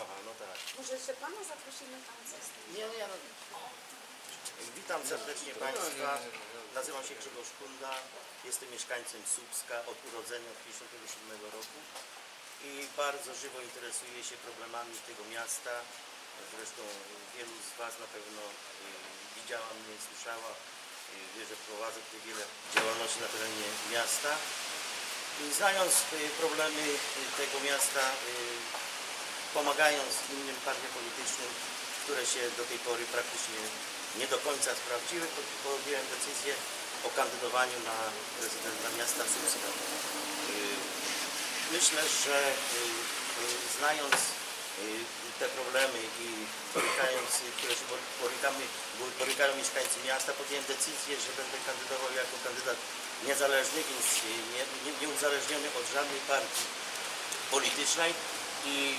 Aha, no tak. Może jeszcze pana zaprosimy pan zestaw. Nie, nie, no. Witam serdecznie Państwa. Nazywam się Grzegorz Kunda. Jestem mieszkańcem Słupska od urodzenia, od 1957 roku. I bardzo żywo interesuję się problemami tego miasta. Zresztą wielu z Was na pewno y, widziała mnie, słyszała. Y, wie, że prowadzę tutaj wiele działalności na terenie miasta. Znając y, problemy y, tego miasta, y, pomagając innym partiom politycznym, które się do tej pory praktycznie nie do końca sprawdziły, podjąłem decyzję o kandydowaniu na prezydenta miasta Słupska. Myślę, że znając te problemy i borykając, które się bory- borykamy, bo- borykają mieszkańcy miasta, podjąłem decyzję, że będę kandydował jako kandydat niezależny, więc y, nie, nie, od żadnej partii politycznej i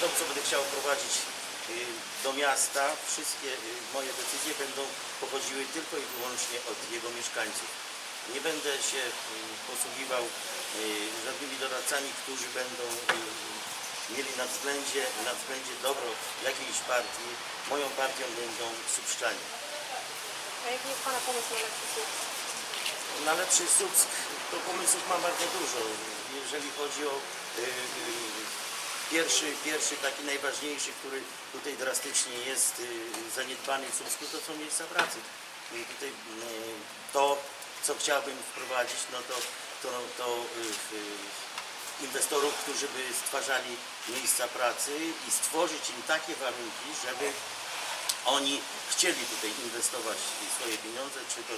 to, co będę chciał prowadzić y, do miasta, wszystkie y, moje decyzje będą pochodziły tylko i wyłącznie od jego mieszkańców. Nie będę się y, posługiwał żadnymi doradcami, którzy będą mieli na względzie, na względzie dobro jakiejś partii. Moją partią będą Subszczanie. A jaki jest Pana pomysł na lepszy? Na lepszy Słupsk to pomysłów mam bardzo dużo. Jeżeli chodzi o y, y, pierwszy, pierwszy taki najważniejszy, który tutaj drastycznie jest y, zaniedbany w Słupsku, to są miejsca pracy. I tutaj to, co chciałbym wprowadzić, no to, to, to inwestorów, którzy by stwarzali miejsca pracy i stworzyć im takie warunki, żeby oni chcieli tutaj inwestować swoje pieniądze, czy to,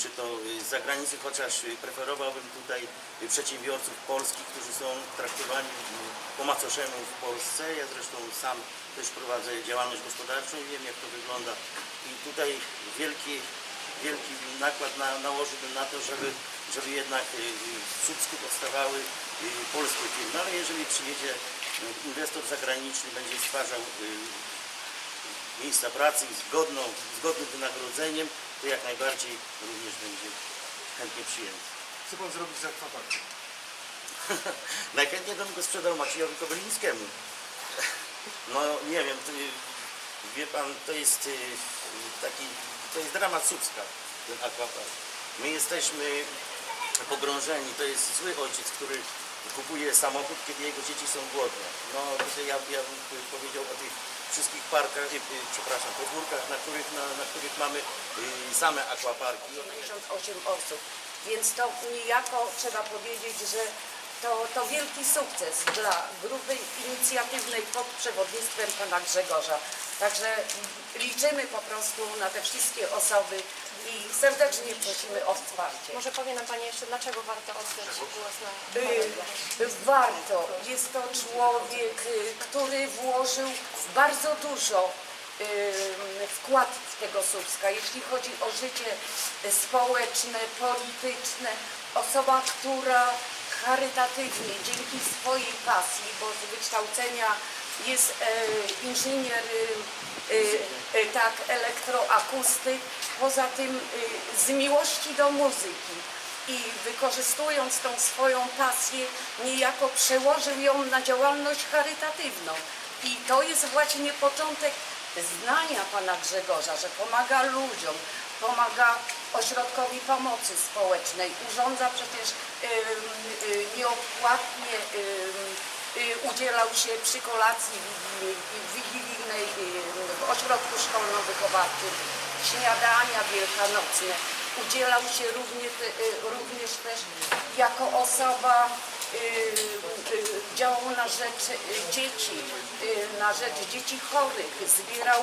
czy to y, z zagranicy, chociaż y, preferowałbym tutaj y, przedsiębiorców polskich, którzy są traktowani y, po macoszemu w Polsce. Ja zresztą sam też prowadzę działalność gospodarczą i wiem jak to wygląda. I tutaj wielki, wielki nakład na, nałożyłbym na to, żeby, żeby jednak y, y, w Słupsku powstawały y, polskie firmy. Ale jeżeli przyjedzie y, inwestor zagraniczny, będzie stwarzał y, miejsca pracy i zgodną, zgodnym wynagrodzeniem, to jak najbardziej również będzie chętnie przyjęty. Co pan zrobić z akwaparkiem? Najchętniej bym go sprzedał Maciejowi Kobelińskiemu. No nie wiem, to, wie pan, to jest y, taki, to jest dramat Słupska, ten akwapark. My jesteśmy pogrążeni, to jest zły ojciec, który kupuje samochód, kiedy jego dzieci są głodne. No ja, ja bym powiedział o tych wszystkich parkach, y, przepraszam, podwórkach, na których, na, na których mamy y, same akwaparki. 58 osób, więc to niejako trzeba powiedzieć, że to, to wielki sukces dla grupy inicjatywnej pod przewodnictwem pana Grzegorza. Także liczymy po prostu na te wszystkie osoby i serdecznie prosimy o wsparcie. Może powie nam Pani jeszcze, dlaczego warto oddać głos na Y, Warto. Jest to człowiek, y, który włożył bardzo dużo y, wkład w tego Słupska, jeśli chodzi o życie społeczne, polityczne. Osoba, która charytatywnie, dzięki swojej pasji, bo z wykształcenia jest e, inżynier y, tak, elektroakustyk, poza tym y, z miłości do muzyki i wykorzystując tą swoją pasję, niejako przełożył ją na działalność charytatywną. I to jest właśnie początek znania pana Grzegorza, że pomaga ludziom, pomaga ośrodkowi pomocy społecznej, urządza przecież y, nieopłatnie y, udzielał się przy kolacji wigili- wigilijnej w ośrodku szkolno-wychowawczym, śniadania wielkanocne. Udzielał się również, y, również też jako osoba działał na rzecz dzieci, na rzecz dzieci chorych, zbierał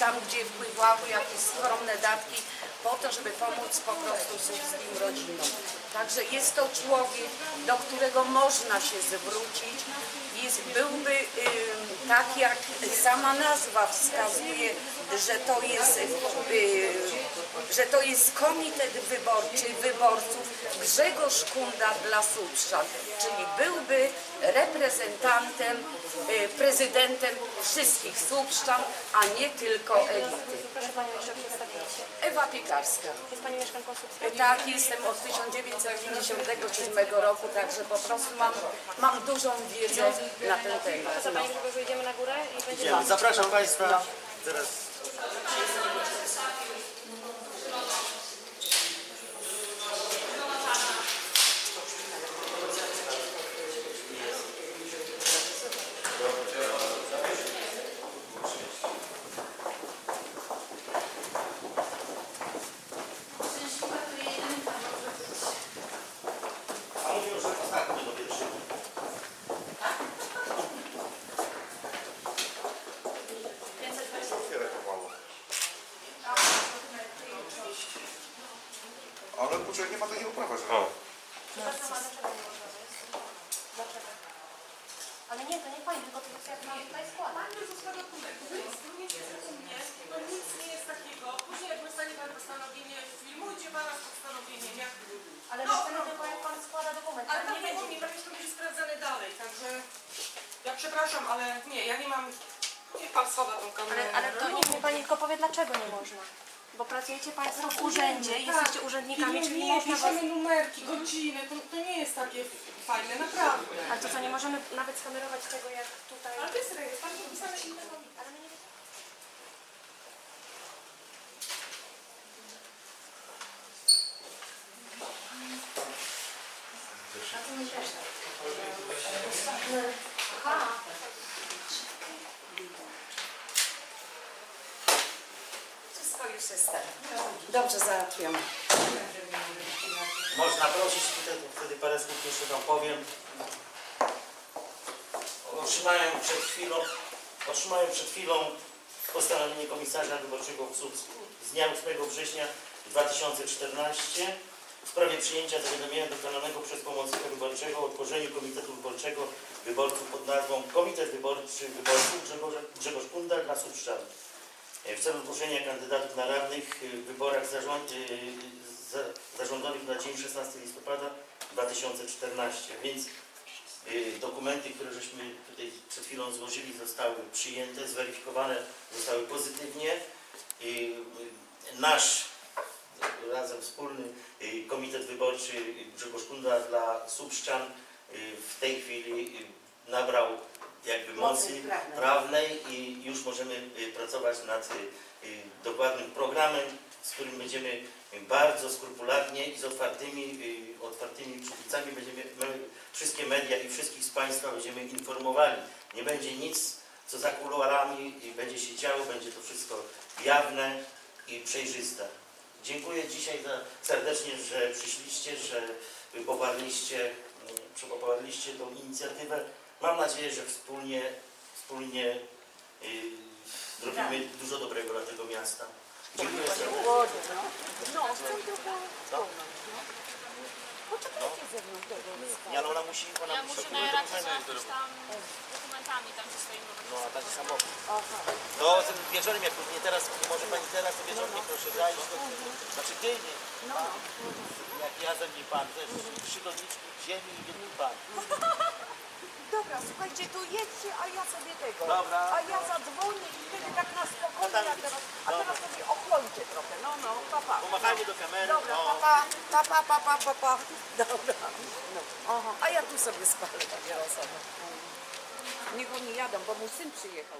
tam, gdzie wpływały jakieś skromne datki po to, żeby pomóc po prostu słupskim rodzinom. Także jest to człowiek, do którego można się zwrócić. Jest, byłby y, tak, jak sama nazwa wskazuje, że to jest y, że to jest komitet wyborczy wyborców Grzegorz Kunda dla Słupszczan, czyli byłby reprezentantem, y, prezydentem wszystkich Słupszczan, a nie tylko elity. Proszę Panią jeszcze przedstawić się. Ewa Piekarska. Jest Pani mieszkanką Słupska? Tak, jestem od 1957 roku, także po prostu mam, mam dużą wiedzę na ten temat. Co No. Pani Grzegorzu, idziemy na górę i będziemy... Zapraszam Państwa. Teraz Ale poczekaj, nie ma takiego prawa, że... Ale nie, to nie Pani, tylko to jak Pani tutaj składa. Pani zostawia dokumenty. To jest nie mnie, to nic nie jest takiego. Później jak dostanie Pan postanowienie, filmujcie Pana z postanowieniem. Jak... Ale No, chcemy no. jak Pan składa dokument. Ale Ale tam nie nie będzie. tam jeszcze będzie sprawdzane dalej, także... Ja przepraszam, ale nie, ja nie mam... Niech Pan schowa tą kamerę. Ale, ale to niech mi Pani tylko powie, dlaczego nie można. Bo pracujecie Państwo w urzędzie, Tak. jesteście urzędnikami, czyli nie nie, można was... numerki, godziny, to, to nie jest takie fajne, naprawdę. Ale to co, nie możemy nawet skamerować tego, jak tutaj... Ale to jest rejestr, tam podpisane inne Ale my nie Tak. Dobrze załatwione. Można prosić, wtedy parę słów jeszcze Wam powiem. Otrzymałem przed chwilą, otrzymałem przed chwilą postanowienie komisarza wyborczego w Słupsku z dnia 8 września 2014 w sprawie przyjęcia zawiadomienia dokonanego przez pomocnika wyborczego o utworzeniu Komitetu Wyborczego Wyborców pod nazwą Komitet Wyborczy Wyborców Grzegorz, Grzegorz Kunda dla Słupszczan w celu zgłoszenia kandydatów na radnych w wyborach zarząd, y, za, zarządowych na dzień 16 listopada 2014. Więc dokumenty, które żeśmy tutaj przed chwilą złożyli, zostały przyjęte, zweryfikowane, zostały pozytywnie. Nasz razem wspólny Komitet Wyborczy Grzegorz Kunda dla Subszczan w tej chwili nabrał jakby mocy prawnej. i już możemy y, pracować nad y, y, dokładnym programem, z którym będziemy bardzo skrupulatnie i z otwartymi, otwartymi przypisami będziemy my, wszystkie media i wszystkich z Państwa będziemy informowali. Nie będzie nic, co za kuluarami będzie się działo, będzie to wszystko jawne i przejrzyste. Dziękuję dzisiaj za, serdecznie, że przyszliście, że poparliście, że poparliście tą inicjatywę. Mam nadzieję, że wspólnie, wspólnie y, zrobimy dużo dobrego dla tego miasta. Dziękuję serdecznie. No, chcę tylko wspomnieć, no. Poczekajcie ze mną tego. Nie, ale ona musi, ona Ja musi najraczej dokumenty z jakimiś tam dokumentami tam ze swoim No, a taki samochód. No, ten wieczorem, jak nie teraz, nie może Pani teraz, to wieczorem nie proszę zajść. To, znaczy Ty nie. Jak ja ze mnie Pan, też trzy doniczki ziemi i jednym Pan. Dobra, słuchajcie, to jedźcie, a ja sobie tego. Dobra. A ja zadzwonię i wtedy tak na spokojnie, a teraz, a teraz sobie ochłońcie trochę. No, no, papa. Pomachanie do kamery. Dobra, no. papa, papa, papa, papa. Dobra. No. Aha, a ja tu sobie spalę papierosa. Niech oni jadą, bo mój syn przyjechał.